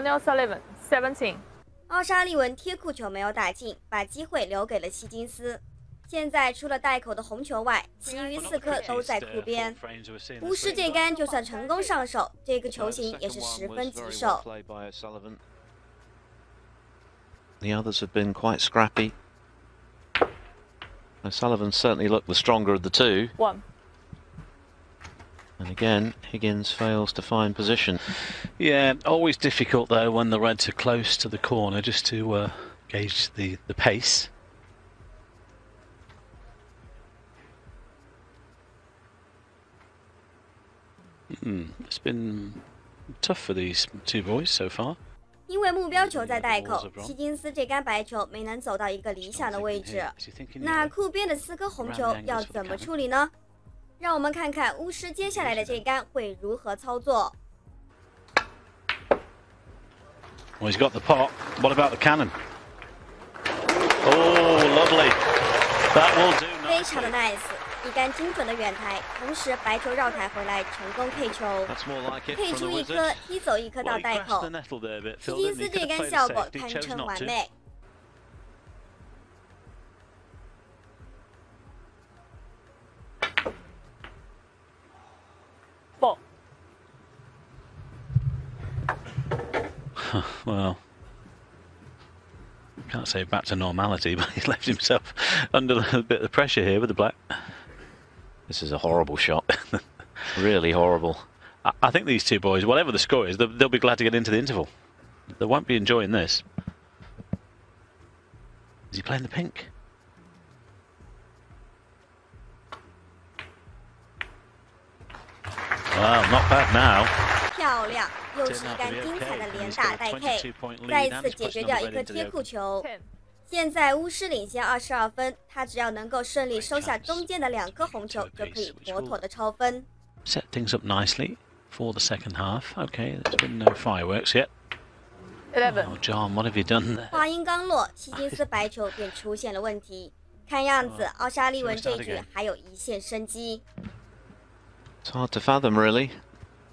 Ronnie Sullivan, seventeen. 奥沙利文贴库球没有打进，把机会留给了希金斯。现在除了袋口的红球外，其余四颗都在库边。巫师这杆就算成功上手，这个球型也是十分棘手。The others have been quite scrappy. Sullivan certainly looked the stronger of the two. One. And again, Higgins fails to find position. Yeah, always difficult though when the Reds are close to the corner just to uh, gauge the, the pace. Hmm, it's been tough for these two boys so far. 因为目标球在袋口，希金斯这杆白球没能走到一个理想的位置。那库边的四颗红球要怎么处理呢？ 让我们看看巫师接下来的这杆会如何操作。Well, he's got the pot. What about the cannon? Oh, lovely. That will do. 非常的 nice。一杆精准的远台，同时白球绕台回来，成功 K 球，K 出一颗，踢走一颗到袋口。希金斯这杆效果堪称完美。Well. Can't say back to normality, but he's left himself under a bit of pressure here with the black. This is a horrible shot. really horrible. I, I, think these two boys, whatever the score is, they'll, they'll be glad to get into the interval. They won't be enjoying this. Is he playing the pink? Well, not bad now. 漂亮，又是一杆精彩的连打带 K，再一次解决掉一个贴库球。现在巫师领先二十二分，他只要能够顺利收下中间的两颗红球，就可以妥妥的超分。Set things up nicely for the second half. Okay, there's been no fireworks yet. Eleven. Oh, John, what have you done there? 话音刚落，希金斯白球便出现了问题。看样子，奥沙利文这局还有一线生机。It's hard to fathom, really.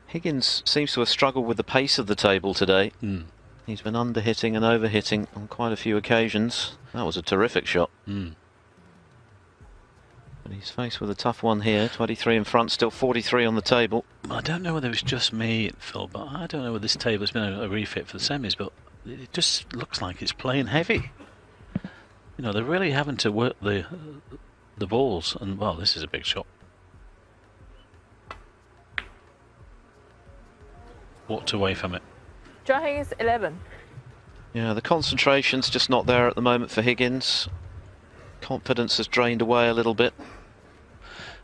Higgins seems to have struggled with the pace of the table today. Mm. He's been under hitting and over hitting on quite a few occasions. That was a terrific shot. Mm. But he's faced with a tough one here. 23 in front, still 43 on the table. I don't know whether it's just me, Phil, but I don't know whether this table has been a, a refit for the semis, but it just looks like it's playing heavy. You know, they're really having to work the the balls, and well, this is a big shot. Walked away from it. John Higgins, 11. Yeah, the concentration's just not there at the moment for Higgins. Confidence has drained away a little bit.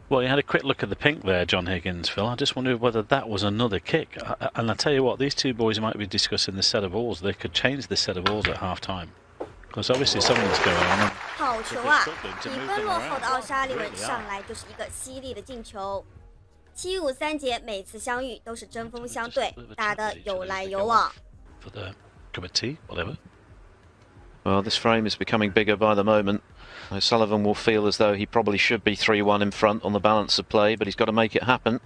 Well, you had a quick look at the pink there, John Higgins, Phil. I just wondered whether that was another kick. And I tell you what, these two boys might be discussing the set of balls. They could change the set of balls at half time. Because obviously something's going on. 好球啊！比分落后的奥沙利文上来就是一个犀利的进球。 七五三节每次相遇都是针锋相对，打得有来有往。For the cup of tea, whatever. Well, this frame is becoming bigger by the moment. O'Sullivan will feel as though he probably should be 3-1 in front on the balance of play, but he's got to make it happen.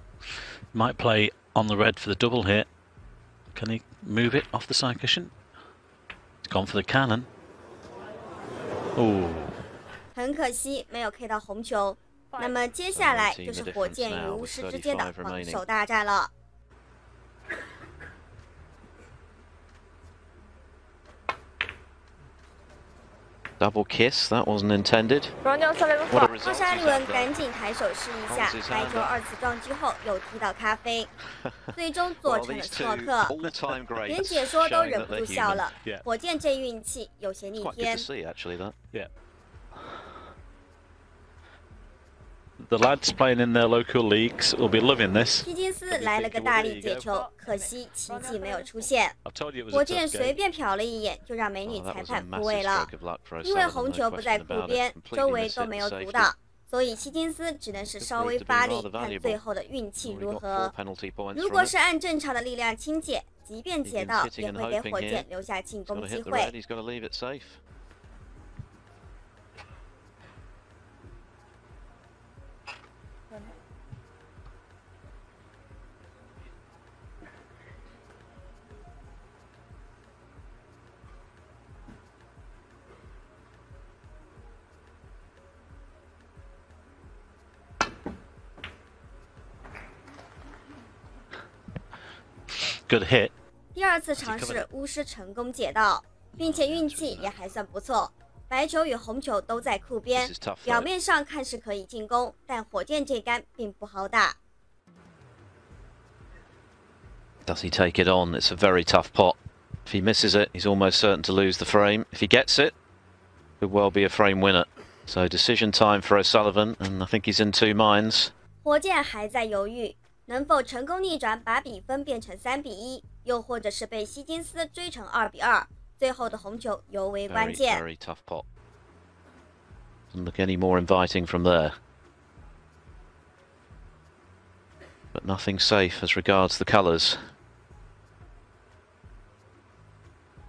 Might play on the red for the double here. Can he move it off the side cushion? He's gone for the cannon. Oh. 很可惜，没有 K 到红球。 那么接下来就是火箭与巫师之间的防守大战了。Double kiss, that wasn't intended. 奥沙利文赶紧抬手试一下，白球二次撞击后又踢到咖啡，最终 做成了错克，连解说都忍不住笑了。火箭这运气有些逆天。The lads playing in their local leagues will be loving this. 希金斯来了个大力解球，可惜奇迹没有出现。火箭随便瞟了一眼，就让美女裁判复位了。因为红球不在库边，周围都没有阻挡，所以希金斯只能是稍微发力，看最后的运气如何。如果是按正常的力量倾解，即便解到，也会给火箭留下进攻机会。Good hit. 第二次尝试，巫师成功解到，并且运气也还算不错。白球与红球都在库边，表面上看是可以进攻，但火箭这杆并不好打。Does he take it on? It's a very tough pot. If he misses it, he's almost certain to lose the frame. If he gets it, could well be a frame winner. So decision time for O'Sullivan, and I think he's in two minds. 火箭还在犹豫， 能否成功逆转，把比分变成三比一，又或者是被希金斯追成二比二。最后的红球尤为关键。Very, very tough pot. Doesn't look any more inviting from there. But nothing safe as regards the colours.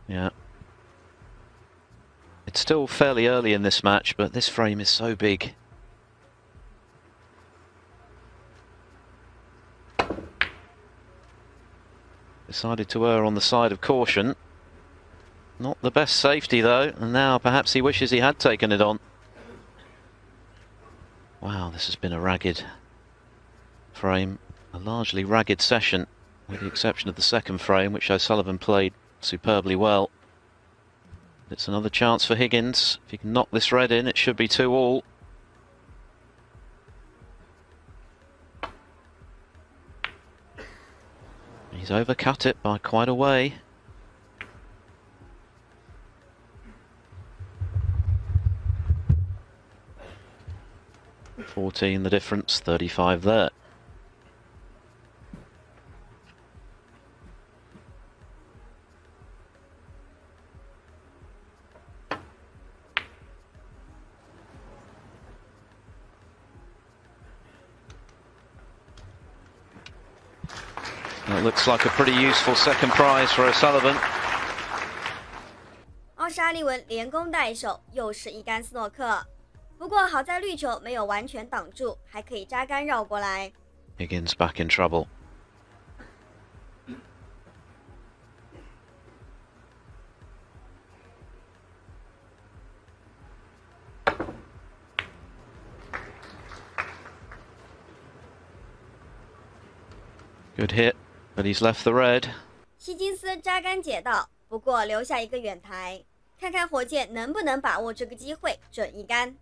Yeah. It's still fairly early in this match, but this frame is so big. Decided to err on the side of caution. Not the best safety though, and now perhaps he wishes he had taken it on. Wow, this has been a ragged frame, a largely ragged session, with the exception of the second frame, which O'Sullivan played superbly well. It's another chance for Higgins. If he can knock this red in, it should be two all. He's overcut it by quite a way. 14 the difference, 35 there. That looks like a pretty useful second prize for O'Sullivan. 奥沙利文连攻带守，又是一杆斯诺克。不过好在绿球没有完全挡住，还可以扎杆绕过来。Higgins back in trouble. Good hit, but he's left the red. 希金斯扎杆解到，不过留下一个远台，看看火箭能不能把握这个机会准一杆。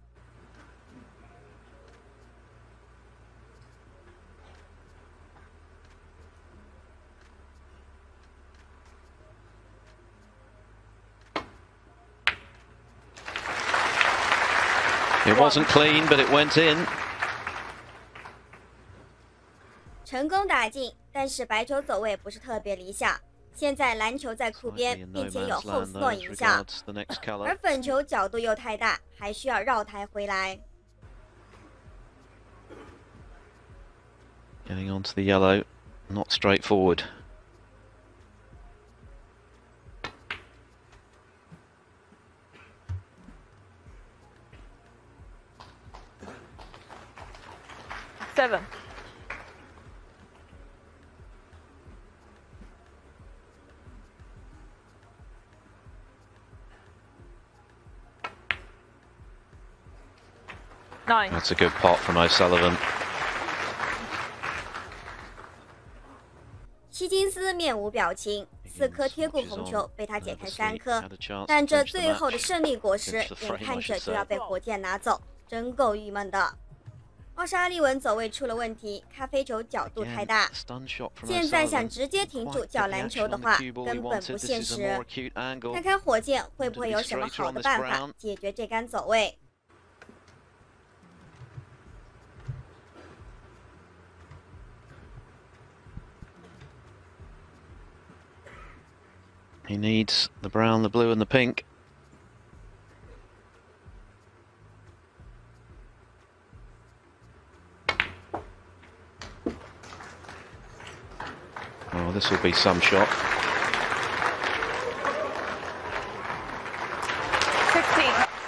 It wasn't clean, but it went in. 成功打进， 但是白球走位不是特别理想。现在蓝球在库边，并且有后斯诺影响，而粉球角度又太大，还需要绕台回来。Getting onto the yellow, not straightforward. seven. Nine. That's a good pot from O'Sullivan. 希金斯面无表情，四颗贴固红球被他解开三颗，但这最后的胜利果实眼看着就要被火箭拿走，真够郁闷的。奥沙利文走位出了问题，咖啡球角度太大。现在想直接停住叫篮球的话，根本不现实。看看火箭会不会有什么好的办法解决这杆走位。He needs the brown, the blue, and the pink. Oh, this will be some shot.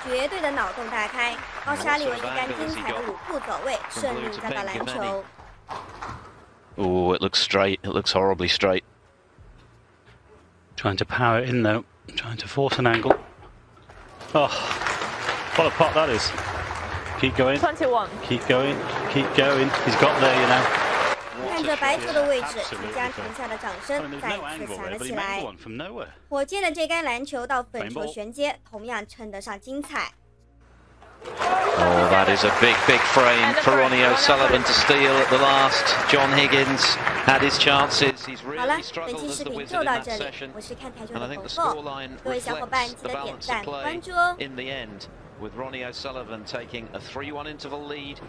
绝对的脑洞大开，奥沙利文一杆精彩的五步走位，顺利抓到篮球。Oh, it looks straight. It looks horribly straight. Trying to power it in though, trying to force an angle. Oh, what a pot that is. Keep going. 21. Keep going. Keep going. He's got there, you know. 看着白球的位置，一家停下的掌声再次响了起来。火箭的这杆篮球到粉球衔接，同样称得上精彩。Oh, that is a big, big frame for Ronnie O'Sullivan to steal at the last. John Higgins had his chances. He's really struggled as the wizard in that session. And I think the scoreline reflects the balance of play in the end, with Ronnie O'Sullivan taking a 3-1 interval lead